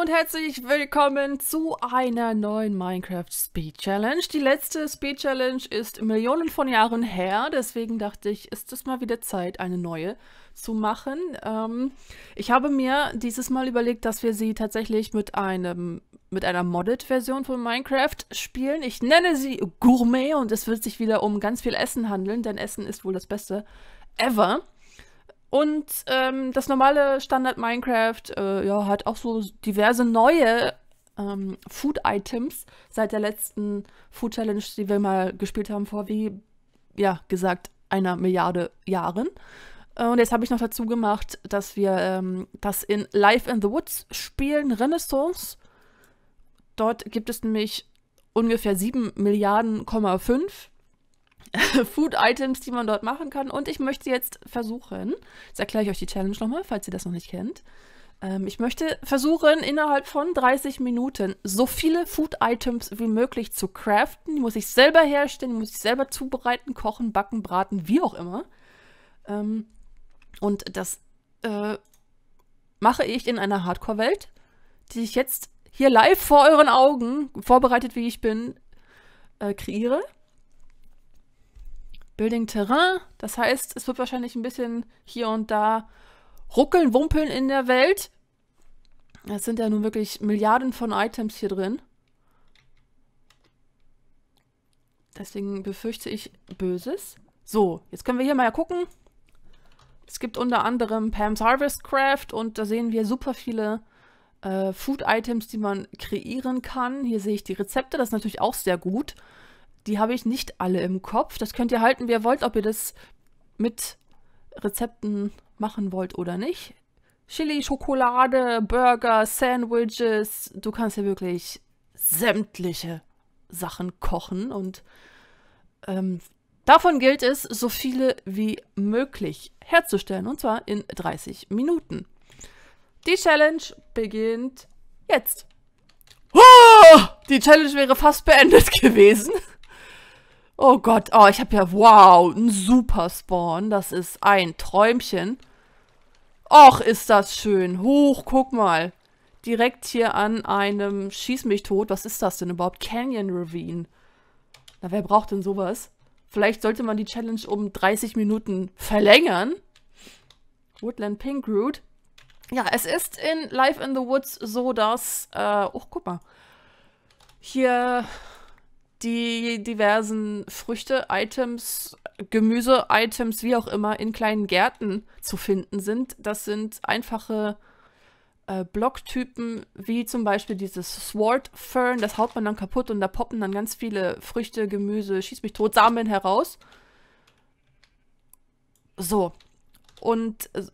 Und herzlich willkommen zu einer neuen Minecraft Speed Challenge. Die letzte Speed Challenge ist Millionen von Jahren her, deswegen dachte ich, ist es mal wieder Zeit, eine neue zu machen. Ähm, ich habe mir dieses Mal überlegt, dass wir sie tatsächlich mit einem mit einer Modded-Version von Minecraft spielen. Ich nenne sie Gourmet und es wird sich wieder um ganz viel Essen handeln, denn Essen ist wohl das Beste ever. Und ähm, das normale Standard Minecraft äh, ja, hat auch so diverse neue ähm, Food-Items seit der letzten Food Challenge, die wir mal gespielt haben, vor wie, ja, gesagt, einer Milliarde Jahren. Äh, und jetzt habe ich noch dazu gemacht, dass wir ähm, das in Life in the Woods spielen, Renaissance. Dort gibt es nämlich ungefähr 7 Milliarden, 5 Food-Items, die man dort machen kann. Und ich möchte jetzt versuchen, jetzt erkläre ich euch die Challenge nochmal, falls ihr das noch nicht kennt. Ähm, ich möchte versuchen, innerhalb von 30 Minuten so viele Food-Items wie möglich zu craften. Die muss ich selber herstellen, die muss ich selber zubereiten, kochen, backen, braten, wie auch immer. Ähm, und das äh, mache ich in einer Hardcore-Welt, die ich jetzt hier live vor euren Augen, vorbereitet wie ich bin, äh, kreiere. Building Terrain. Das heißt, es wird wahrscheinlich ein bisschen hier und da ruckeln, wumpeln in der Welt. Es sind ja nun wirklich Milliarden von Items hier drin. Deswegen befürchte ich Böses. So, jetzt können wir hier mal gucken. Es gibt unter anderem Pam's Harvest Craft und da sehen wir super viele äh, Food-Items, die man kreieren kann. Hier sehe ich die Rezepte, das ist natürlich auch sehr gut. Die habe ich nicht alle im Kopf. Das könnt ihr halten, wie ihr wollt, ob ihr das mit Rezepten machen wollt oder nicht. Chili, Schokolade, Burger, Sandwiches. Du kannst ja wirklich sämtliche Sachen kochen und ähm, davon gilt es, so viele wie möglich herzustellen und zwar in 30 Minuten. Die Challenge beginnt jetzt. Oh, die Challenge wäre fast beendet gewesen. Oh Gott, oh, ich habe ja, wow, ein super Spawn. Das ist ein Träumchen. Och, ist das schön. Hoch, guck mal. Direkt hier an einem Schieß mich tot. Was ist das denn überhaupt? Canyon Ravine. Na, wer braucht denn sowas? Vielleicht sollte man die Challenge um 30 Minuten verlängern. Woodland Pink Root. Ja, es ist in Life in the Woods so, dass, äh, oh, guck mal. Hier die diversen Früchte, Items, Gemüse, Items, wie auch immer, in kleinen Gärten zu finden sind. Das sind einfache äh, Blocktypen, wie zum Beispiel dieses Sword Fern, das haut man dann kaputt und da poppen dann ganz viele Früchte, Gemüse, schieß mich tot, Samen heraus. So. Und äh,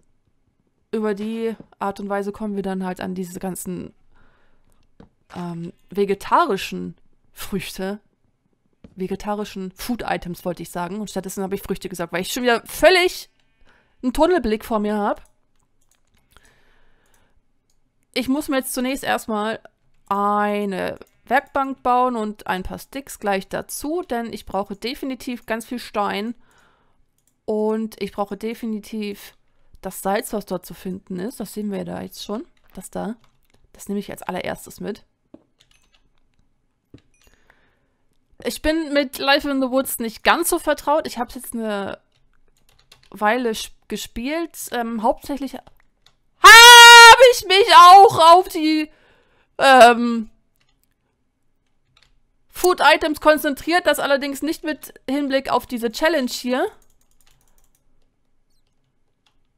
über die Art und Weise kommen wir dann halt an diese ganzen ähm, vegetarischen Früchte, vegetarischen Food-Items, wollte ich sagen. Und stattdessen habe ich Früchte gesagt, weil ich schon wieder völlig einen Tunnelblick vor mir habe. Ich muss mir jetzt zunächst erstmal eine Werkbank bauen und ein paar Sticks gleich dazu, denn ich brauche definitiv ganz viel Stein und ich brauche definitiv das Salz, was dort zu finden ist. Das sehen wir da jetzt schon. Das da. Das nehme ich als allererstes mit. Ich bin mit Life in the Woods nicht ganz so vertraut. Ich habe es jetzt eine Weile gespielt. Ähm, hauptsächlich habe ich mich auch auf die ähm, Food Items konzentriert. Das allerdings nicht mit Hinblick auf diese Challenge hier.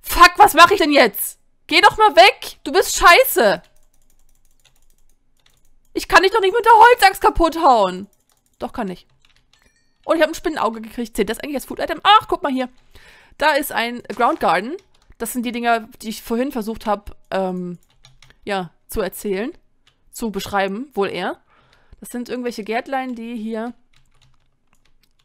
Fuck, was mache ich denn jetzt? Geh doch mal weg. Du bist scheiße. Ich kann dich doch nicht mit der Holzachs kaputt hauen. Doch, kann ich. Und ich habe ein Spinnenauge gekriegt. Zählt das eigentlich als Food-Item? Ach, guck mal hier. Da ist ein Ground Garden. Das sind die Dinger, die ich vorhin versucht habe, ähm, ja, zu erzählen. Zu beschreiben, wohl eher. Das sind irgendwelche Gärtlein, die hier,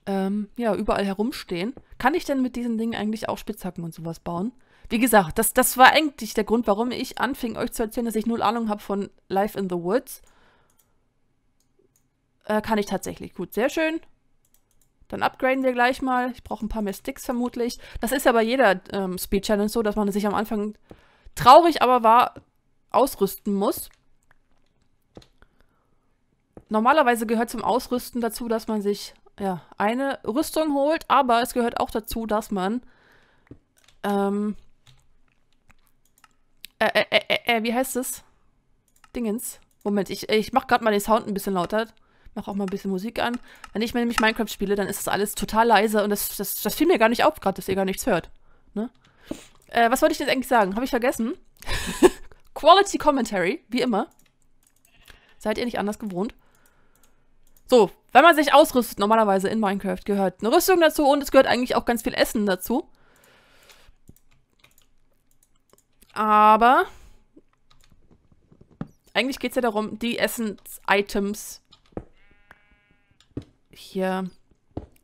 ähm, ja, überall herumstehen. Kann ich denn mit diesen Dingen eigentlich auch Spitzhacken und sowas bauen? Wie gesagt, das, das war eigentlich der Grund, warum ich anfing, euch zu erzählen, dass ich null Ahnung habe von Life in the Woods. Äh, kann ich tatsächlich. Gut, sehr schön. Dann upgraden wir gleich mal. Ich brauche ein paar mehr Sticks vermutlich. Das ist ja bei jeder ähm, Speed Challenge so, dass man sich am Anfang traurig aber war ausrüsten muss. Normalerweise gehört zum Ausrüsten dazu, dass man sich ja, eine Rüstung holt, aber es gehört auch dazu, dass man ähm, äh, äh, äh, äh, wie heißt es? Dingens. Moment, ich, ich mach gerade mal den Sound ein bisschen lauter. Mach auch mal ein bisschen Musik an. Wenn ich nämlich Minecraft spiele, dann ist das alles total leise und das, das, das fiel mir gar nicht auf, gerade, dass ihr gar nichts hört. Ne? Äh, was wollte ich jetzt eigentlich sagen? Habe ich vergessen? Quality Commentary, wie immer. Seid ihr nicht anders gewohnt? So, wenn man sich ausrüstet, normalerweise in Minecraft gehört eine Rüstung dazu und es gehört eigentlich auch ganz viel Essen dazu. Aber eigentlich geht es ja darum, die Essens-Items hier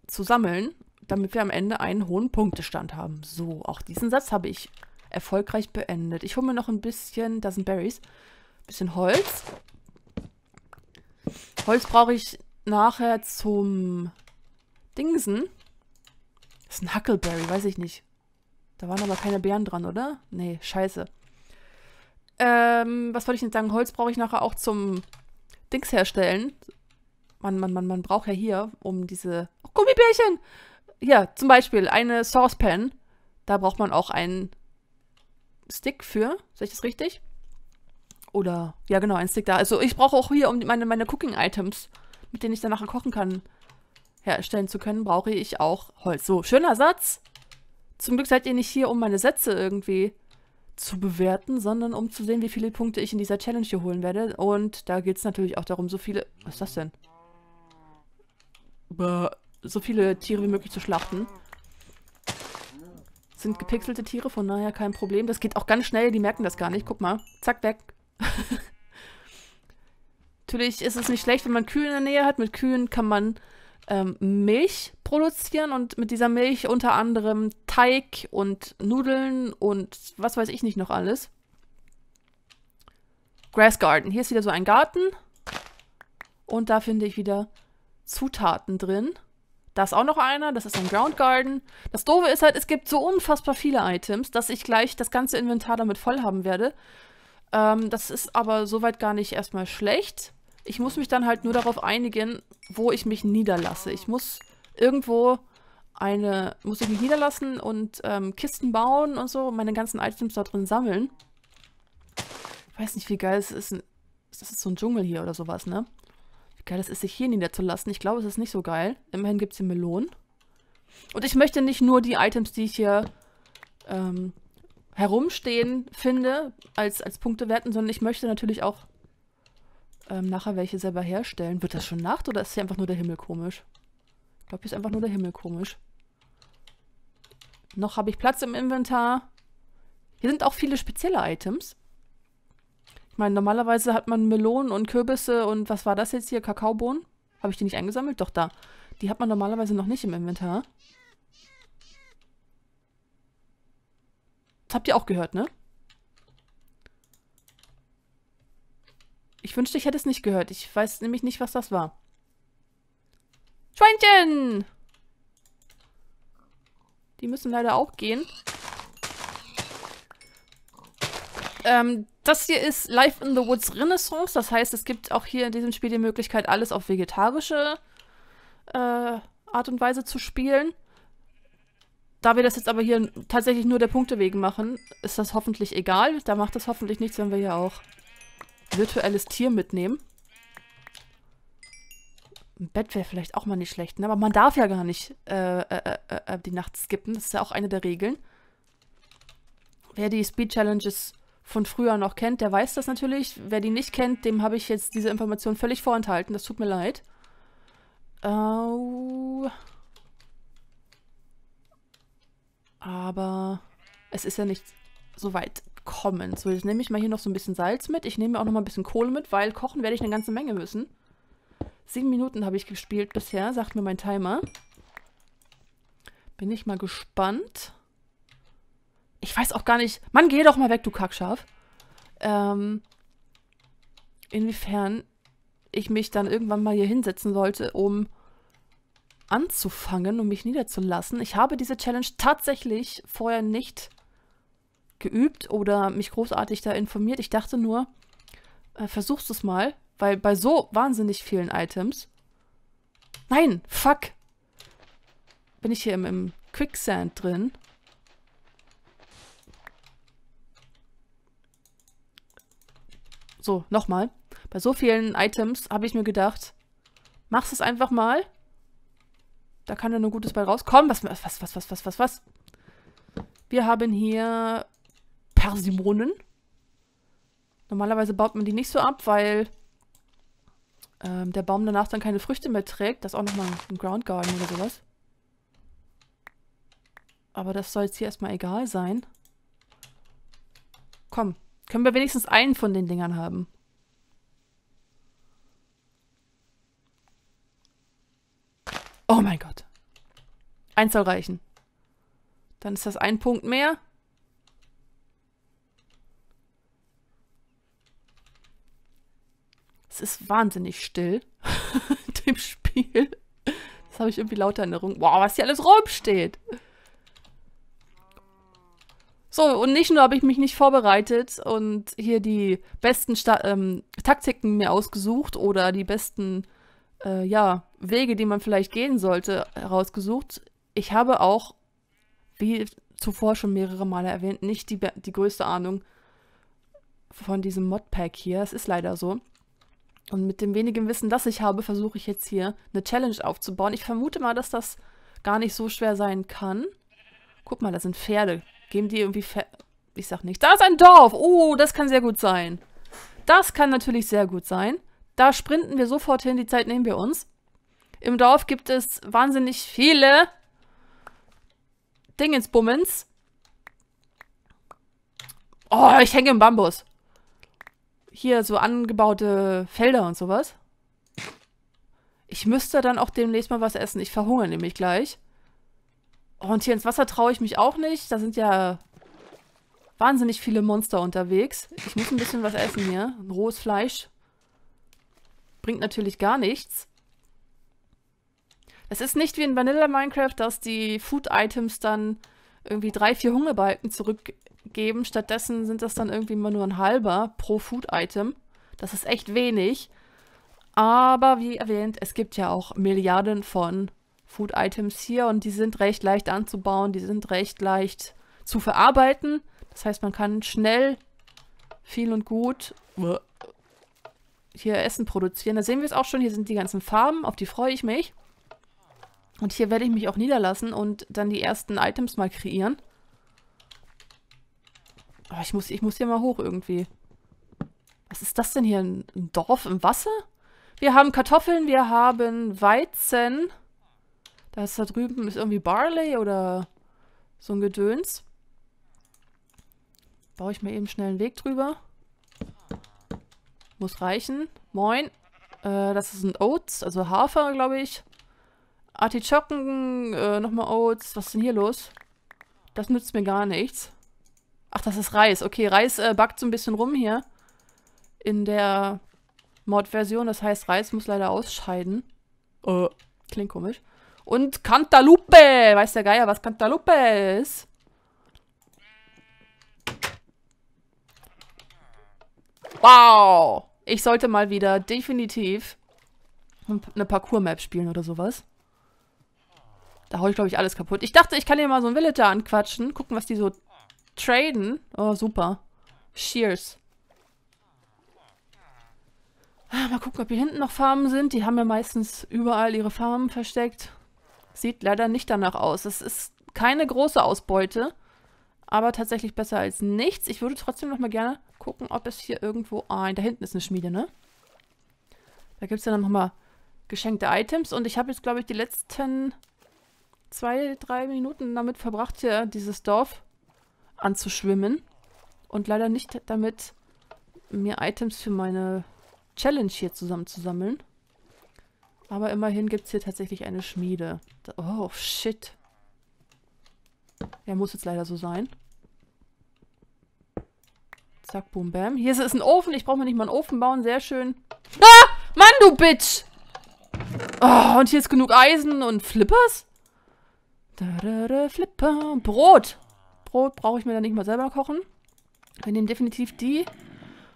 zu sammeln, damit wir am Ende einen hohen Punktestand haben. So, auch diesen Satz habe ich erfolgreich beendet. Ich hole mir noch ein bisschen, da sind Berries, ein bisschen Holz. Holz brauche ich nachher zum Dingsen. Das ist ein Huckleberry, weiß ich nicht. Da waren aber keine Beeren dran, oder? Nee, scheiße. Ähm, was wollte ich denn sagen? Holz brauche ich nachher auch zum Dings herstellen. Man, man, man, man braucht ja hier, um diese... Oh, Gummibärchen! Hier, zum Beispiel eine Saucepan. Da braucht man auch einen Stick für. Sehe ich das richtig? Oder, ja genau, ein Stick da. Also ich brauche auch hier, um meine, meine Cooking-Items, mit denen ich dann nachher kochen kann, herstellen zu können, brauche ich auch Holz. So, schöner Satz. Zum Glück seid ihr nicht hier, um meine Sätze irgendwie zu bewerten, sondern um zu sehen, wie viele Punkte ich in dieser Challenge hier holen werde. Und da geht es natürlich auch darum, so viele... Was ist das denn? So viele Tiere wie möglich zu schlachten. Sind gepixelte Tiere, von daher kein Problem. Das geht auch ganz schnell, die merken das gar nicht. Guck mal. Zack, weg. natürlich ist es nicht schlecht, wenn man Kühe in der Nähe hat. Mit Kühen kann man ähm, Milch produzieren und mit dieser Milch unter anderem Teig und Nudeln und was weiß ich nicht noch alles. Grass Garden. Hier ist wieder so ein Garten. Und da finde ich wieder Zutaten drin. Da ist auch noch einer, das ist ein Ground Garden. Das Doofe ist halt, es gibt so unfassbar viele Items, dass ich gleich das ganze Inventar damit voll haben werde. Ähm, das ist aber soweit gar nicht erstmal schlecht. Ich muss mich dann halt nur darauf einigen, wo ich mich niederlasse. Ich muss irgendwo eine, muss ich mich niederlassen und ähm, Kisten bauen und so, meine ganzen Items da drin sammeln. Ich weiß nicht, wie geil es ist. Das ist so ein Dschungel hier oder sowas, ne? Geil es ist, sich hier niederzulassen. Ich glaube, es ist nicht so geil. Immerhin gibt es hier Melonen. Und ich möchte nicht nur die Items, die ich hier ähm, herumstehen finde, als, als Punkte werten, sondern ich möchte natürlich auch ähm, nachher welche selber herstellen. Wird das schon Nacht oder ist hier einfach nur der Himmel komisch? Ich glaube, hier ist einfach nur der Himmel komisch. Noch habe ich Platz im Inventar. Hier sind auch viele spezielle Items. Ich meine, normalerweise hat man Melonen und Kürbisse und was war das jetzt hier? Kakaobohnen? Habe ich die nicht eingesammelt? Doch, da. Die hat man normalerweise noch nicht im Inventar. Das habt ihr auch gehört, ne? Ich wünschte, ich hätte es nicht gehört. Ich weiß nämlich nicht, was das war. Schweinchen! Die müssen leider auch gehen. Ähm, das hier ist Life in the Woods Renaissance. Das heißt, es gibt auch hier in diesem Spiel die Möglichkeit, alles auf vegetarische äh, Art und Weise zu spielen. Da wir das jetzt aber hier tatsächlich nur der Punkte wegen machen, ist das hoffentlich egal. Da macht das hoffentlich nichts, wenn wir hier auch virtuelles Tier mitnehmen. Ein Bett wäre vielleicht auch mal nicht schlecht, ne? aber man darf ja gar nicht äh, äh, äh, äh, die Nacht skippen. Das ist ja auch eine der Regeln. Wer die Speed Challenges von früher noch kennt, der weiß das natürlich. Wer die nicht kennt, dem habe ich jetzt diese Information völlig vorenthalten. Das tut mir leid. Uh, aber es ist ja nicht so weit kommen. So, jetzt nehme ich mal hier noch so ein bisschen Salz mit. Ich nehme auch noch mal ein bisschen Kohle mit, weil kochen werde ich eine ganze Menge müssen. Sieben Minuten habe ich gespielt bisher, sagt mir mein Timer. Bin ich mal gespannt. Ich weiß auch gar nicht. Mann, geh doch mal weg, du Kackschaf. Ähm, inwiefern ich mich dann irgendwann mal hier hinsetzen sollte, um anzufangen, um mich niederzulassen. Ich habe diese Challenge tatsächlich vorher nicht geübt oder mich großartig da informiert. Ich dachte nur, äh, versuchst es mal, weil bei so wahnsinnig vielen Items. Nein, fuck. Bin ich hier im, im Quicksand drin? So, nochmal. Bei so vielen Items habe ich mir gedacht, machst es einfach mal. Da kann ja nur Gutes bei rauskommen. Was, was, was, was, was, was, was? Wir haben hier Persimonen. Normalerweise baut man die nicht so ab, weil ähm, der Baum danach dann keine Früchte mehr trägt. Das ist auch nochmal ein Ground Garden oder sowas. Aber das soll jetzt hier erstmal egal sein. Komm, können wir wenigstens einen von den Dingern haben. Oh mein Gott. Eins soll reichen. Dann ist das ein Punkt mehr. Es ist wahnsinnig still in dem Spiel. Das habe ich irgendwie lauter Erinnerung. Wow, was hier alles rumsteht. So, und nicht nur habe ich mich nicht vorbereitet und hier die besten Sta ähm, Taktiken mir ausgesucht oder die besten äh, ja, Wege, die man vielleicht gehen sollte, herausgesucht. Ich habe auch, wie zuvor schon mehrere Male erwähnt, nicht die, die größte Ahnung von diesem Modpack hier. Es ist leider so. Und mit dem wenigen Wissen, das ich habe, versuche ich jetzt hier eine Challenge aufzubauen. Ich vermute mal, dass das gar nicht so schwer sein kann. Guck mal, das sind Pferde. Geben die irgendwie Pferde... Ich sag nicht. Da ist ein Dorf. Oh, das kann sehr gut sein. Das kann natürlich sehr gut sein. Da sprinten wir sofort hin, die Zeit nehmen wir uns. Im Dorf gibt es wahnsinnig viele Dingensbummens. Oh, ich hänge im Bambus. Hier so angebaute Felder und sowas. Ich müsste dann auch demnächst mal was essen. Ich verhungere nämlich gleich. Oh, und hier ins Wasser traue ich mich auch nicht. Da sind ja wahnsinnig viele Monster unterwegs. Ich muss ein bisschen was essen hier. Ein rohes Fleisch. Bringt natürlich gar nichts. Es ist nicht wie in Vanilla Minecraft, dass die Food-Items dann irgendwie drei, vier Hungerbalken zurückgeben. Stattdessen sind das dann irgendwie immer nur ein halber pro Food-Item. Das ist echt wenig. Aber wie erwähnt, es gibt ja auch Milliarden von Food-Items hier und die sind recht leicht anzubauen, die sind recht leicht zu verarbeiten. Das heißt, man kann schnell viel und gut hier Essen produzieren. Da sehen wir es auch schon. Hier sind die ganzen Farben, auf die freue ich mich. Und hier werde ich mich auch niederlassen und dann die ersten Items mal kreieren. Oh, ich muss, ich muss hier mal hoch irgendwie. Was ist das denn hier? Ein Dorf im Wasser? Wir haben Kartoffeln, wir haben Weizen. Da ist da drüben ist irgendwie Barley oder so ein Gedöns. Baue ich mir eben schnell einen Weg drüber. Muss reichen. Moin. Äh, das sind Oats, also Hafer, glaube ich. Artischocken, äh, nochmal Oats. Was ist denn hier los? Das nützt mir gar nichts. Ach, das ist Reis. Okay, Reis äh, backt so ein bisschen rum hier. In der Mod-Version. Das heißt, Reis muss leider ausscheiden. Äh, klingt komisch. Und Cantalupe. Weiß der Geier, was Cantalupe ist? Wow! Ich sollte mal wieder definitiv eine Parcours-Map spielen oder sowas. Da hau ich, glaube ich, alles kaputt. Ich dachte, ich kann hier mal so einen Villager anquatschen. Gucken, was die so traden. Oh, super. Shears. Ah, mal gucken, ob hier hinten noch Farmen sind. Die haben ja meistens überall ihre Farmen versteckt. Sieht leider nicht danach aus. Es ist keine große Ausbeute aber tatsächlich besser als nichts. Ich würde trotzdem noch mal gerne gucken, ob es hier irgendwo... Ah, da hinten ist eine Schmiede, ne? Da gibt es dann noch mal geschenkte Items. Und ich habe jetzt, glaube ich, die letzten zwei, drei Minuten damit verbracht, hier dieses Dorf anzuschwimmen. Und leider nicht damit, mir Items für meine Challenge hier zusammenzusammeln. Aber immerhin gibt es hier tatsächlich eine Schmiede. Oh, shit. Ja, muss jetzt leider so sein. Zack, boom, bam. Hier ist ein Ofen. Ich brauche mir nicht mal einen Ofen bauen. Sehr schön. Ah! Mann, du Bitch! Oh, und hier ist genug Eisen und Flippers. Da, da, da, Flipper. Brot. Toastbrot brauche ich mir dann nicht mal selber kochen. Wir nehmen definitiv die.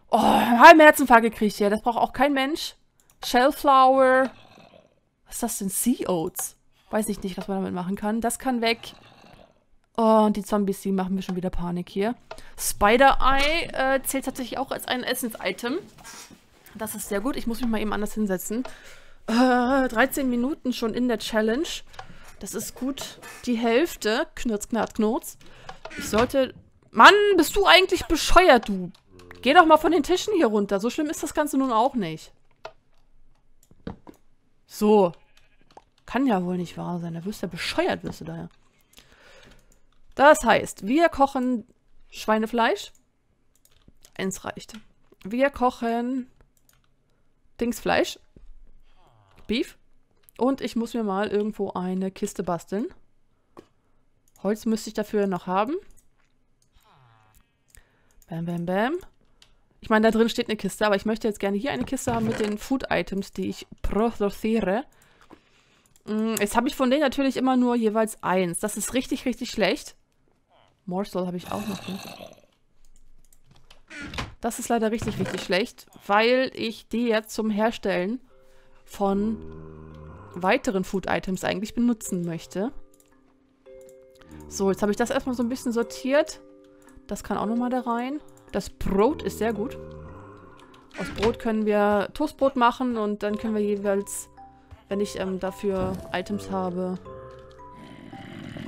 Oh, einen halben Herzinfarkt gekriegt hier. Das braucht auch kein Mensch. Shellflower. Was ist das denn? Sea Oats. Weiß ich nicht, was man damit machen kann. Das kann weg. Oh, und die Zombies, die machen mir schon wieder Panik hier. Spider-Eye äh, zählt tatsächlich auch als ein Essens-Item. Das ist sehr gut. Ich muss mich mal eben anders hinsetzen. Äh, 13 Minuten schon in der Challenge. Das ist gut die Hälfte. Knurz, knarz, knurz. Ich sollte... Mann, bist du eigentlich bescheuert, du? Geh doch mal von den Tischen hier runter. So schlimm ist das Ganze nun auch nicht. So. Kann ja wohl nicht wahr sein. Da wirst du ja bescheuert, wirst du daher. Das heißt, wir kochen Schweinefleisch. Eins reicht. Wir kochen Dingsfleisch. Beef. Und ich muss mir mal irgendwo eine Kiste basteln. Holz müsste ich dafür noch haben. Bam, bam, bam. Ich meine, da drin steht eine Kiste, aber ich möchte jetzt gerne hier eine Kiste haben mit den Food-Items, die ich produziere. Mm, jetzt habe ich von denen natürlich immer nur jeweils eins. Das ist richtig, richtig schlecht. Morsel habe ich auch noch. Nicht. Das ist leider richtig, richtig schlecht, weil ich die jetzt zum Herstellen von weiteren Food-Items eigentlich benutzen möchte. So, jetzt habe ich das erstmal so ein bisschen sortiert. Das kann auch nochmal da rein. Das Brot ist sehr gut. Aus Brot können wir Toastbrot machen und dann können wir jeweils, wenn ich ähm, dafür Items habe...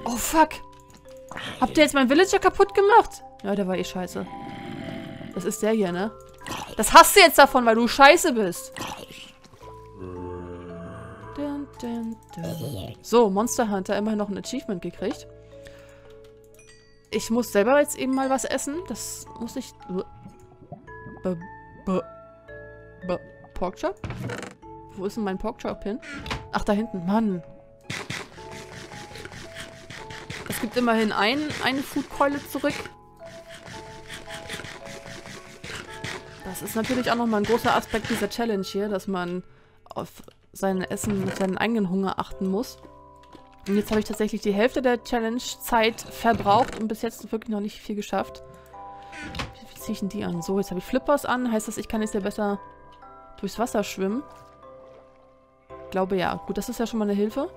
Oh, fuck! Habt ihr jetzt meinen Villager kaputt gemacht? Ja, der war eh scheiße. Das ist der hier, ne? Das hast du jetzt davon, weil du scheiße bist. So, Monster Hunter immerhin noch ein Achievement gekriegt. Ich muss selber jetzt eben mal was essen. Das muss ich... B B B Porkchop? Wo ist denn mein Porkchop hin? Ach, da hinten. Mann. Es gibt immerhin ein, eine Foodkeule zurück. Das ist natürlich auch nochmal ein großer Aspekt dieser Challenge hier, dass man auf sein Essen, seinen eigenen Hunger achten muss. Und jetzt habe ich tatsächlich die Hälfte der Challenge-Zeit verbraucht und bis jetzt wirklich noch nicht viel geschafft. Wie, ziehe ich denn die an? So, jetzt habe ich Flippers an. Heißt das, ich kann jetzt ja besser durchs Wasser schwimmen? Ich glaube ja. Gut, das ist ja schon mal eine Hilfe.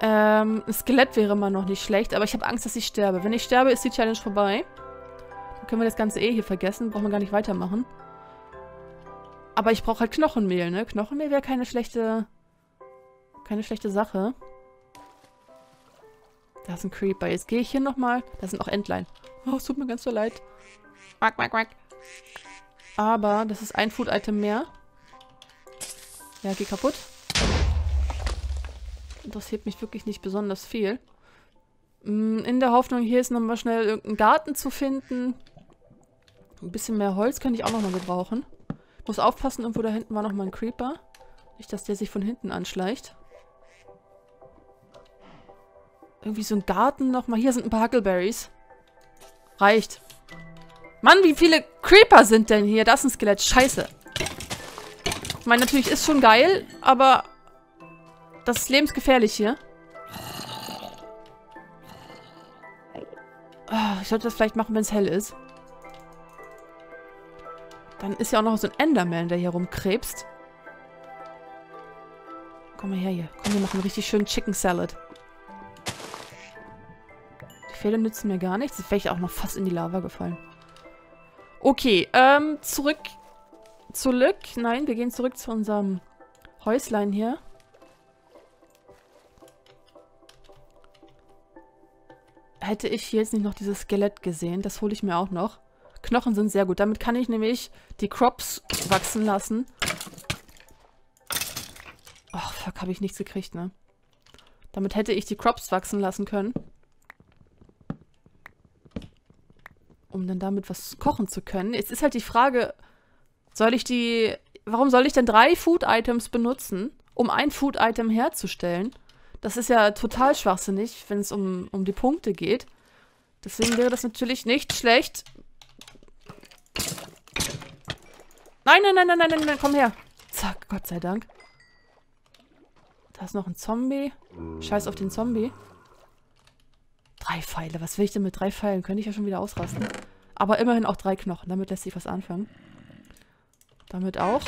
Ähm, ein Skelett wäre mal noch nicht schlecht, aber ich habe Angst, dass ich sterbe. Wenn ich sterbe, ist die Challenge vorbei. Dann können wir das Ganze eh hier vergessen. Brauchen wir gar nicht weitermachen. Aber ich brauche halt Knochenmehl, ne? Knochenmehl wäre keine schlechte keine schlechte Sache. Da ist ein Creeper. Jetzt gehe ich hier nochmal. Da sind auch Entlein. Oh, es tut mir ganz so leid. Quack, quack, quack. Aber das ist ein Food-Item mehr. Ja, geh kaputt. Interessiert mich wirklich nicht besonders viel. Mm, in der Hoffnung, hier ist nochmal schnell irgendein Garten zu finden. Ein bisschen mehr Holz könnte ich auch nochmal gebrauchen. Muss aufpassen, irgendwo da hinten war nochmal ein Creeper. Nicht, dass der sich von hinten anschleicht. Irgendwie so ein Garten nochmal. Hier sind ein paar Huckleberries. Reicht. Mann, wie viele Creeper sind denn hier? Das ist ein Skelett. Scheiße. Ich meine, natürlich ist schon geil, aber das ist lebensgefährlich hier. Oh, ich sollte das vielleicht machen, wenn es hell ist. Dann ist ja auch noch so ein Enderman, der hier rumkrebst. Komm mal her hier. Komm, wir machen einen richtig schönen Chicken Salad. Pfähle nützen mir gar nichts. Jetzt wäre ich auch noch fast in die Lava gefallen. Okay, ähm, zurück. Zurück. Nein, wir gehen zurück zu unserem Häuslein hier. Hätte ich jetzt nicht noch dieses Skelett gesehen. Das hole ich mir auch noch. Knochen sind sehr gut. Damit kann ich nämlich die Crops wachsen lassen. Ach, fuck, habe ich nichts gekriegt, ne? Damit hätte ich die Crops wachsen lassen können. Um dann damit was kochen zu können. Jetzt ist halt die Frage, soll ich die, warum soll ich denn drei Food-Items benutzen, um ein Food-Item herzustellen? Das ist ja total schwachsinnig, wenn es um, um die Punkte geht. Deswegen wäre das natürlich nicht schlecht. Nein, nein, nein, nein, nein, nein, nein, komm her. Zack, Gott sei Dank. Da ist noch ein Zombie. Scheiß auf den Zombie. Drei Pfeile. Was will ich denn mit drei Pfeilen? Könnte ich ja schon wieder ausrasten. Aber immerhin auch drei Knochen. Damit lässt sich was anfangen. Damit auch.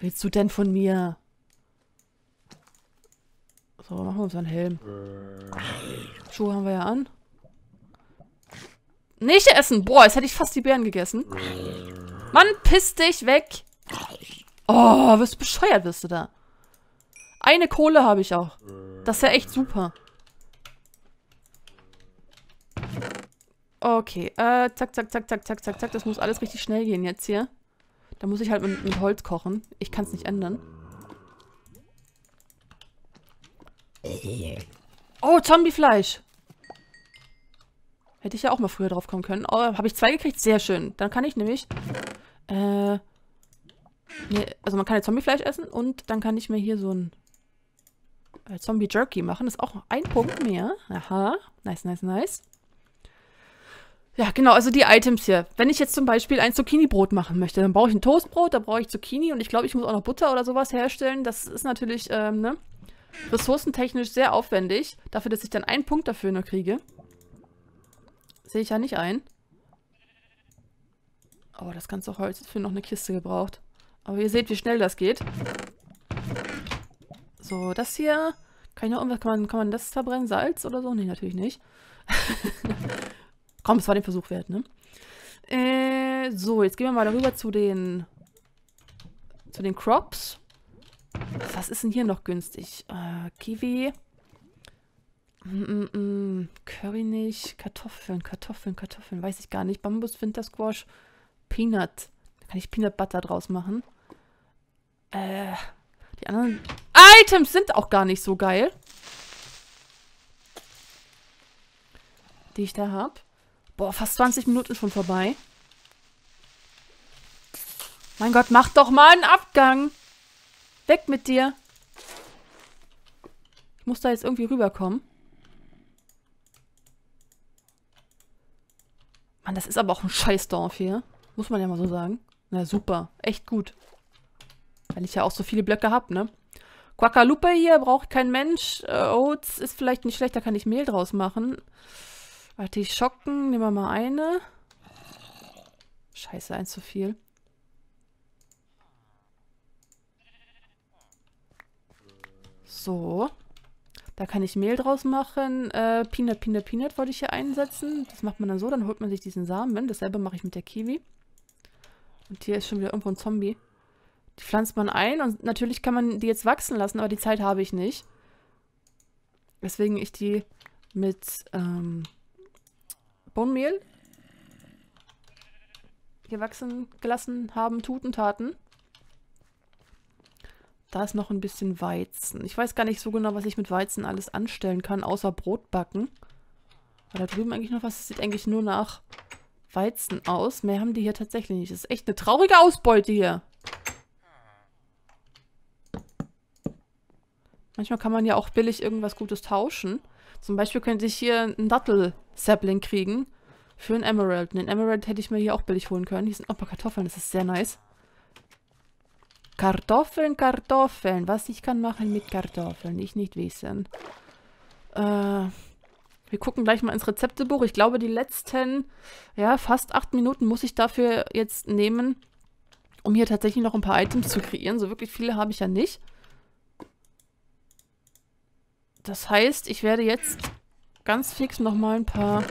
Willst du denn von mir? So, machen wir uns einen Helm. Schuhe haben wir ja an. Nicht essen! Boah, jetzt hätte ich fast die Beeren gegessen. Mann, piss dich weg! Oh, wirst bescheuert, bist du da. Eine Kohle habe ich auch. Das ist ja echt super. Okay, äh, zack, zack, zack, zack, zack, zack, zack. Das muss alles richtig schnell gehen jetzt hier. Da muss ich halt mit, mit Holz kochen. Ich kann es nicht ändern. Oh, Zombiefleisch. Hätte ich ja auch mal früher drauf kommen können. Oh, habe ich zwei gekriegt? Sehr schön. Dann kann ich nämlich... Äh... Nee, also man kann ja Zombiefleisch essen und dann kann ich mir hier so ein äh, Zombie Jerky machen. Das ist auch ein Punkt mehr. Aha. Nice, nice, nice. Ja, genau, also die Items hier. Wenn ich jetzt zum Beispiel ein Zucchini-Brot machen möchte, dann brauche ich ein Toastbrot, da brauche ich Zucchini und ich glaube, ich muss auch noch Butter oder sowas herstellen. Das ist natürlich, ähm, ne, ressourcentechnisch sehr aufwendig. Dafür, dass ich dann einen Punkt dafür nur kriege. Sehe ich ja nicht ein. Oh, das ganze Holz ist für noch eine Kiste gebraucht. Aber ihr seht, wie schnell das geht. So, das hier. Kann ich noch irgendwas, kann man, kann man das verbrennen? Salz oder so? Nee, natürlich nicht. Komm, es war den Versuch wert, ne? Äh, so, jetzt gehen wir mal darüber zu den zu den Crops. Was ist denn hier noch günstig? Äh, Kiwi. Mm, mm, mm. Curry nicht. Kartoffeln, Kartoffeln, Kartoffeln. Weiß ich gar nicht. Bambus, Wintersquash, Peanut. Da kann ich Peanut Butter draus machen. Äh, die anderen Items sind auch gar nicht so geil. Die ich da habe. Boah, fast 20 Minuten schon vorbei. Mein Gott, mach doch mal einen Abgang. Weg mit dir. Ich muss da jetzt irgendwie rüberkommen. Mann, das ist aber auch ein Scheißdorf hier. Muss man ja mal so sagen. Na super, echt gut. Weil ich ja auch so viele Blöcke habe, ne? Quackalupe hier braucht kein Mensch. Äh, Oats ist vielleicht nicht schlecht, da kann ich Mehl draus machen. Artischocken, nehmen wir mal eine. Scheiße, eins zu viel. So. Da kann ich Mehl draus machen. Äh, Peanut, Peanut, Peanut wollte ich hier einsetzen. Das macht man dann so, dann holt man sich diesen Samen. Dasselbe mache ich mit der Kiwi. Und hier ist schon wieder irgendwo ein Zombie. Die pflanzt man ein und natürlich kann man die jetzt wachsen lassen, aber die Zeit habe ich nicht. Deswegen ich die mit ähm, Bohnenmehl gewachsen gelassen haben, Tuten, Taten. Da ist noch ein bisschen Weizen. Ich weiß gar nicht so genau, was ich mit Weizen alles anstellen kann, außer Brot backen. War da drüben eigentlich noch was? Das sieht eigentlich nur nach Weizen aus. Mehr haben die hier tatsächlich nicht. Das ist echt eine traurige Ausbeute hier. Manchmal kann man ja auch billig irgendwas Gutes tauschen. Zum Beispiel könnte ich hier einen Dattel-Sapling kriegen für einen Emerald. Den Emerald hätte ich mir hier auch billig holen können. Hier sind auch ein paar Kartoffeln, das ist sehr nice. Kartoffeln, Kartoffeln. Was ich kann machen mit Kartoffeln, ich nicht wissen. Äh, wir gucken gleich mal ins Rezeptebuch. Ich glaube, die letzten, ja, fast acht Minuten muss ich dafür jetzt nehmen, um hier tatsächlich noch ein paar Items zu kreieren. So wirklich viele habe ich ja nicht. Das heißt, ich werde jetzt ganz fix nochmal ein paar...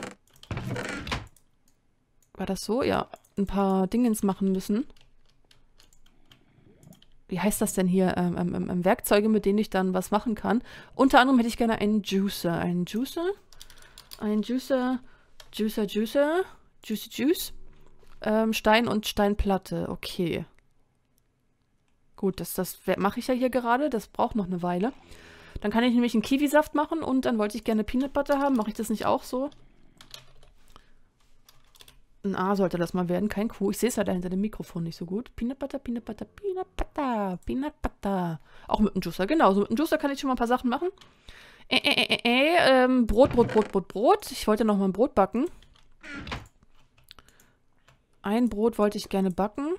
War das so? Ja, ein paar Dingens machen müssen. Wie heißt das denn hier? Ähm, ähm, ähm, Werkzeuge, mit denen ich dann was machen kann. Unter anderem hätte ich gerne einen Juicer. Einen Juicer? Ein Juicer, Juicer, Juicer, Juicy Juice. Ähm, Stein und Steinplatte. Okay. Gut, das, das mache ich ja hier gerade. Das braucht noch eine Weile. Dann kann ich nämlich einen Kiwisaft machen und dann wollte ich gerne Peanut Butter haben. Mache ich das nicht auch so? Ein A sollte das mal werden, kein Q. Ich sehe es halt hinter dem Mikrofon nicht so gut. Peanut Butter, Peanut Butter, Peanut Butter, Peanut Butter. Auch mit einem Juicer, genau. So mit einem Juicer kann ich schon mal ein paar Sachen machen. Äh, äh, äh, äh, ähm, Brot, Brot, Brot, Brot, Brot. Ich wollte noch mal ein Brot backen. Ein Brot wollte ich gerne backen.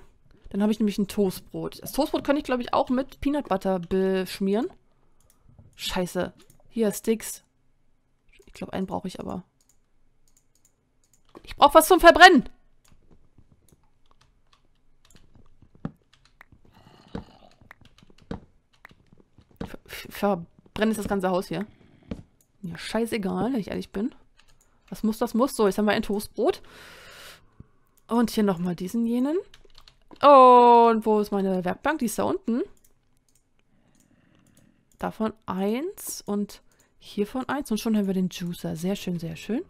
Dann habe ich nämlich ein Toastbrot. Das Toastbrot kann ich, glaube ich, auch mit Peanut Butter beschmieren. Scheiße. Hier, Sticks. glaube, einen brauche ich aber. Ich brauche was zum Verbrennen. verbrenne das ganze Haus hier. Ja, scheißegal, wenn ich ehrlich bin. Was muss, das muss. So, jetzt haben wir ein Toastbrot. Und hier nochmal diesen, jenen. Und wo ist meine Werkbank? Die ist da unten. Davon eins und hiervon eins. Und schon haben wir den Juicer. Sehr schön, sehr schön.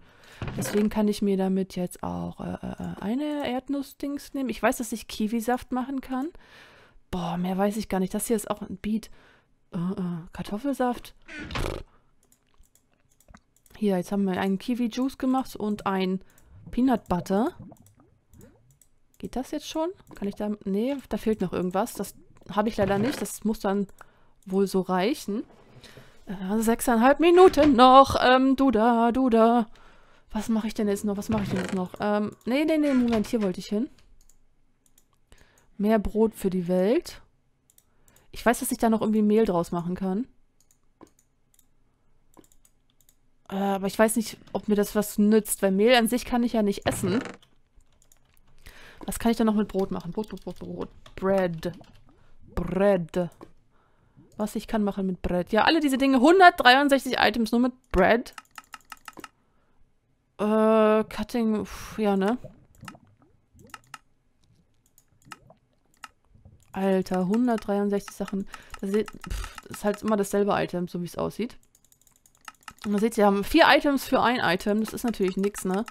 Deswegen kann ich mir damit jetzt auch äh, äh, äh eine Erdnussdings nehmen. Ich weiß, dass ich Kiwisaft machen kann. Boah, mehr weiß ich gar nicht. Das hier ist auch ein Beat. Uh, uh, Kartoffelsaft. Hier, jetzt haben wir einen Kiwi-Juice gemacht und ein Peanut Butter. Geht das jetzt schon? Kann ich da... Nee, da fehlt noch irgendwas. Das habe ich leider nicht. Das muss dann wohl so reichen. Äh, sechseinhalb Minuten noch. Ähm, du da, du da. Was mache ich denn jetzt noch? Was mache ich denn jetzt noch? Ähm, nee, nee, nee, Moment. Hier wollte ich hin. Mehr Brot für die Welt. Ich weiß, dass ich da noch irgendwie Mehl draus machen kann. Äh, aber ich weiß nicht, ob mir das was nützt, weil Mehl an sich kann ich ja nicht essen. Was kann ich dann noch mit Brot machen? Brot, Brot, Brot, Brot. Bread. Bread. Was ich kann machen mit Bread. Ja, alle diese Dinge. 163 Items nur mit Bread. Äh, Cutting. Pff, ja, ne? Alter, 163 Sachen. Das ist halt immer dasselbe Item, so wie es aussieht. Und da seht ihr, wir haben vier Items für ein Item. Das ist natürlich nichts, ne?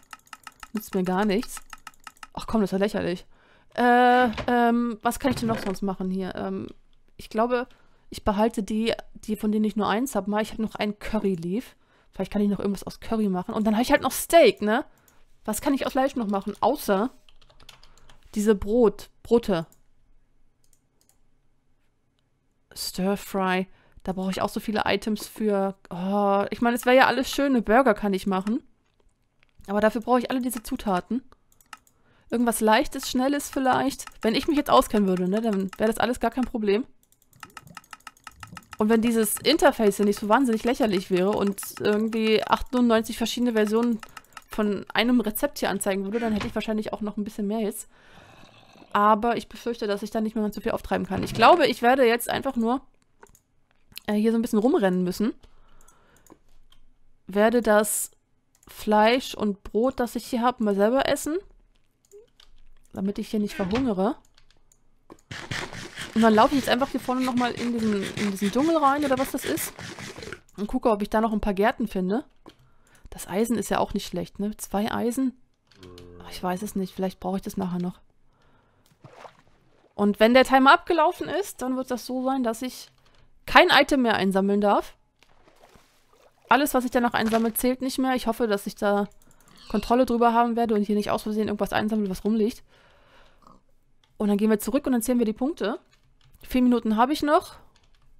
Nützt mir gar nichts. Ach komm, das ist ja lächerlich. Äh, ähm, was kann ich denn noch sonst machen hier? Ähm, ich glaube, ich behalte die, die von denen ich nur eins habe. Ich habe noch einen Curry Leaf. Vielleicht kann ich noch irgendwas aus Curry machen. Und dann habe ich halt noch Steak, ne? Was kann ich aus Fleisch noch machen? Außer diese Brot, Brote. Stir Fry. Da brauche ich auch so viele Items für. Oh, ich meine, es wäre ja alles schöne Burger kann ich machen. Aber dafür brauche ich alle diese Zutaten. Irgendwas Leichtes, Schnelles vielleicht. Wenn ich mich jetzt auskennen würde, ne, dann wäre das alles gar kein Problem. Und wenn dieses Interface ja nicht so wahnsinnig lächerlich wäre und irgendwie 98 verschiedene Versionen von einem Rezept hier anzeigen würde, dann hätte ich wahrscheinlich auch noch ein bisschen mehr jetzt. Aber ich befürchte, dass ich dann nicht mehr ganz so viel auftreiben kann. Ich glaube, ich werde jetzt einfach nur äh, hier so ein bisschen rumrennen müssen. Werde das Fleisch und Brot, das ich hier habe, mal selber essen. Damit ich hier nicht verhungere. Und dann laufe ich jetzt einfach hier vorne nochmal in diesen, in diesen Dschungel rein oder was das ist. Und gucke, ob ich da noch ein paar Gärten finde. Das Eisen ist ja auch nicht schlecht, ne? Zwei Eisen? Ach, ich weiß es nicht. Vielleicht brauche ich das nachher noch. Und wenn der Timer abgelaufen ist, dann wird das so sein, dass ich kein Item mehr einsammeln darf. Alles, was ich danach einsammle, zählt nicht mehr. Ich hoffe, dass ich da Kontrolle drüber haben werde und hier nicht aus Versehen irgendwas einsammle, was rumliegt. Und dann gehen wir zurück und dann zählen wir die Punkte. Vier Minuten habe ich noch.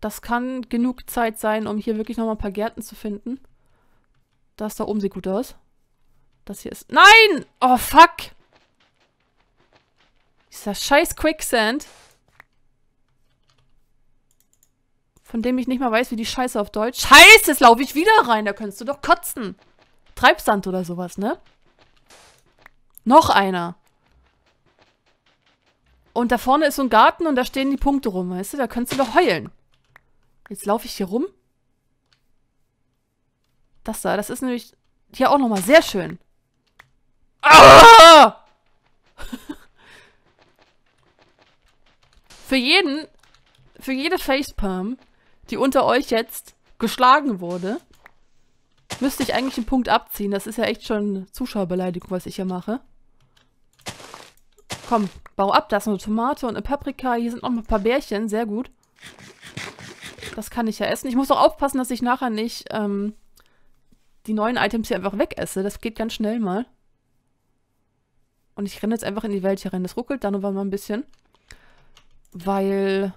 Das kann genug Zeit sein, um hier wirklich nochmal ein paar Gärten zu finden. Das da oben sieht gut aus. Das hier ist... Nein! Oh, fuck! Dieser scheiß Quicksand. Von dem ich nicht mal weiß, wie die Scheiße auf Deutsch. Scheiße, jetzt laufe ich wieder rein. Da könntest du doch kotzen. Treibsand oder sowas, ne? Noch einer. Und da vorne ist so ein Garten und da stehen die Punkte rum, weißt du? Da könntest du doch heulen. Jetzt laufe ich hier rum. Das da, das ist nämlich hier auch nochmal sehr schön. Ah! Für jeden, für jede Facepalm, die unter euch jetzt geschlagen wurde, müsste ich eigentlich einen Punkt abziehen. Das ist ja echt schon Zuschauerbeleidigung, was ich hier mache. Komm, bau ab. Da ist eine Tomate und eine Paprika. Hier sind noch ein paar Bärchen. Sehr gut. Das kann ich ja essen. Ich muss auch aufpassen, dass ich nachher nicht ähm, die neuen Items hier einfach wegesse. Das geht ganz schnell mal. Und ich renne jetzt einfach in die Welt hier rein. Das ruckelt dann aber mal ein bisschen weil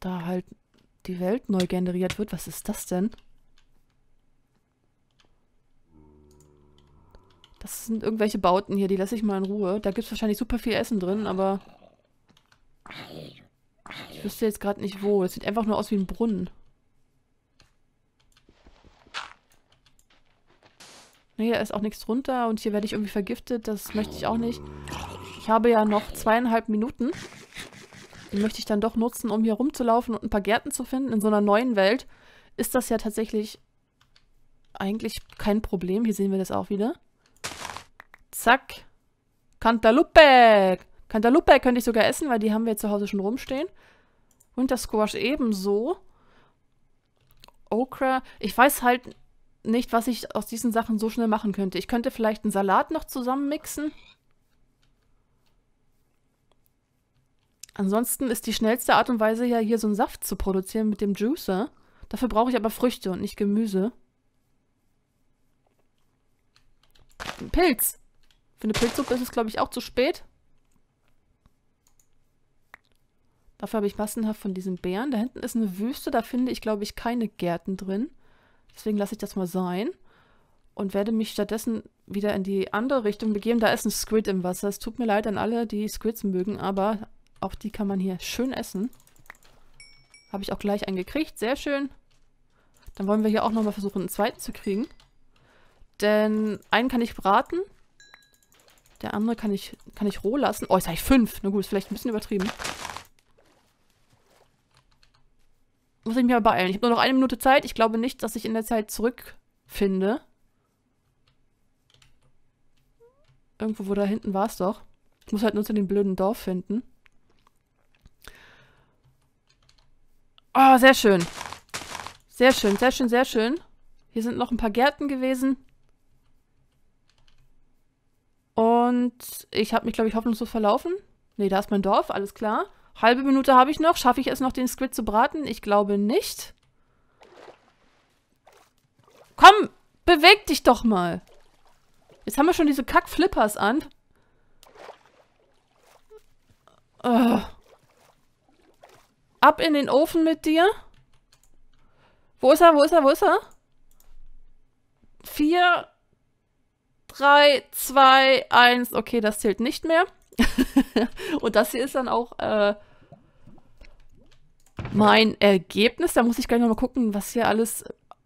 da halt die Welt neu generiert wird. Was ist das denn? Das sind irgendwelche Bauten hier, die lasse ich mal in Ruhe. Da gibt es wahrscheinlich super viel Essen drin, aber ich wüsste jetzt gerade nicht wo. Es sieht einfach nur aus wie ein Brunnen. Nee, da ist auch nichts drunter und hier werde ich irgendwie vergiftet. Das möchte ich auch nicht. Ich habe ja noch zweieinhalb Minuten. Die möchte ich dann doch nutzen, um hier rumzulaufen und ein paar Gärten zu finden. In so einer neuen Welt ist das ja tatsächlich eigentlich kein Problem. Hier sehen wir das auch wieder. Zack. Cantaloupe. Cantaloupe könnte ich sogar essen, weil die haben wir zu Hause schon rumstehen. Winter Squash ebenso. Okra. Ich weiß halt nicht, was ich aus diesen Sachen so schnell machen könnte. Ich könnte vielleicht einen Salat noch zusammenmixen. Ansonsten ist die schnellste Art und Weise ja hier so einen Saft zu produzieren mit dem Juicer. Dafür brauche ich aber Früchte und nicht Gemüse. Pilz. Für eine Pilzsuppe ist es, glaube ich, auch zu spät. Dafür habe ich massenhaft von diesen Beeren. Da hinten ist eine Wüste, da finde ich, glaube ich, keine Gärten drin. Deswegen lasse ich das mal sein. Und werde mich stattdessen wieder in die andere Richtung begeben. Da ist ein Squid im Wasser. Es tut mir leid an alle, die Squids mögen, aber auch die kann man hier schön essen. Habe ich auch gleich einen gekriegt. Sehr schön. Dann wollen wir hier auch nochmal versuchen, einen zweiten zu kriegen. Denn einen kann ich braten. Der andere kann ich, kann ich roh lassen. Oh, jetzt habe ich fünf. Na gut, ist vielleicht ein bisschen übertrieben. Muss ich mich aber beeilen. Ich habe nur noch eine Minute Zeit. Ich glaube nicht, dass ich in der Zeit zurückfinde. Irgendwo, wo da hinten war es doch. Ich muss halt nur zu dem blöden Dorf finden. Oh, sehr schön. Sehr schön, sehr schön, sehr schön. Hier sind noch ein paar Gärten gewesen. Und ich habe mich, glaube ich, hoffnungslos verlaufen. Ne, da ist mein Dorf, alles klar. Halbe Minute habe ich noch. Schaffe ich es noch, den Squid zu braten? Ich glaube nicht. Komm, beweg dich doch mal. Jetzt haben wir schon diese Kack-Flippers an. Oh. Ab in den Ofen mit dir. Wo ist er? Wo ist er? Wo ist er? Vier, drei, zwei, eins. Okay, das zählt nicht mehr. Und das hier ist dann auch äh, mein Ergebnis. Da muss ich gleich nochmal gucken, was hier alles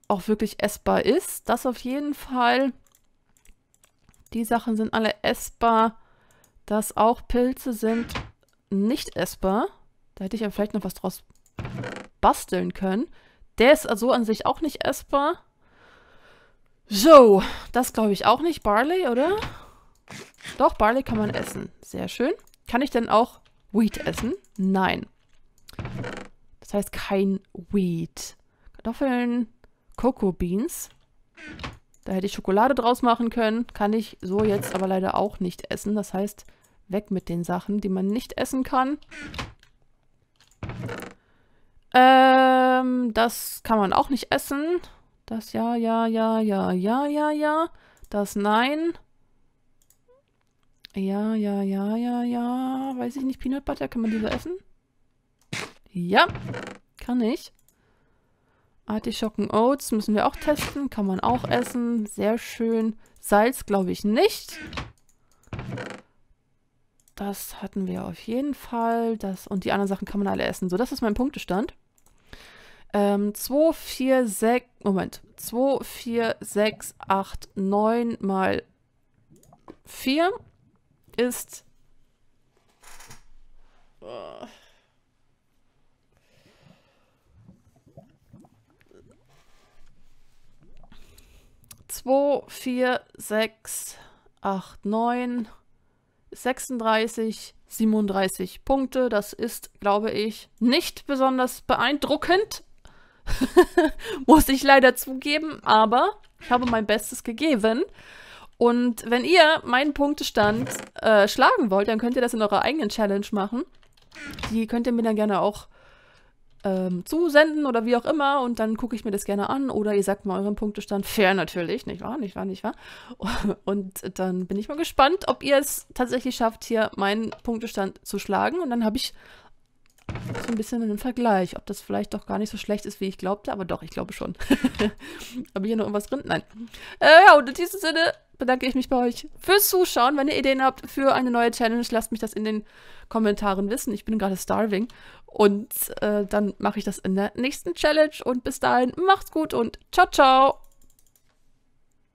auch wirklich essbar ist. Das auf jeden Fall. Die Sachen sind alle essbar. Dass auch Pilze sind nicht essbar. Da hätte ich ja vielleicht noch was draus basteln können. Der ist also an sich auch nicht essbar. So, das glaube ich auch nicht. Barley, oder? Doch, Barley kann man essen. Sehr schön. Kann ich denn auch Wheat essen? Nein. Das heißt kein Wheat. Kartoffeln, Cocoa Beans. Da hätte ich Schokolade draus machen können. Kann ich so jetzt aber leider auch nicht essen. Das heißt, weg mit den Sachen, die man nicht essen kann. Ähm, das kann man auch nicht essen. Das ja, ja, ja, ja, ja, ja, ja. Das nein. Ja, ja, ja, ja, ja. Weiß ich nicht, Peanut Butter, kann man diese essen? Ja, kann ich. Artischocken Oats müssen wir auch testen. Kann man auch essen. Sehr schön. Salz glaube ich nicht. Das hatten wir auf jeden Fall. Das, und die anderen Sachen kann man alle essen. So, das ist mein Punktestand. Ähm, 2, 4, 6, Moment. 2, 4, 6, 8, 9 mal 4 ist... Uh, Zwei, vier, sechs, acht, neun, 36, 37 Punkte. Das ist, glaube ich, nicht besonders beeindruckend. Muss ich leider zugeben, aber ich habe mein Bestes gegeben. Und wenn ihr meinen Punktestand äh, schlagen wollt, dann könnt ihr das in eurer eigenen Challenge machen. Die könnt ihr mir dann gerne auch ähm, zusenden oder wie auch immer und dann gucke ich mir das gerne an oder ihr sagt mal euren Punktestand. Fair natürlich, nicht wahr, nicht wahr, nicht wahr? Und dann bin ich mal gespannt, ob ihr es tatsächlich schafft, hier meinen Punktestand zu schlagen und dann habe ich so ein bisschen einen Vergleich, ob das vielleicht doch gar nicht so schlecht ist, wie ich glaubte, aber doch, ich glaube schon. Ich hier noch irgendwas drin? Nein. Äh, ja, und in diesem Sinne bedanke ich mich bei euch fürs Zuschauen. Wenn ihr Ideen habt für eine neue Challenge, lasst mich das in den Kommentaren wissen. Ich bin gerade starving. Und äh, dann mache ich das in der nächsten Challenge. Und bis dahin, macht's gut und ciao, ciao.